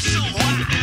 someone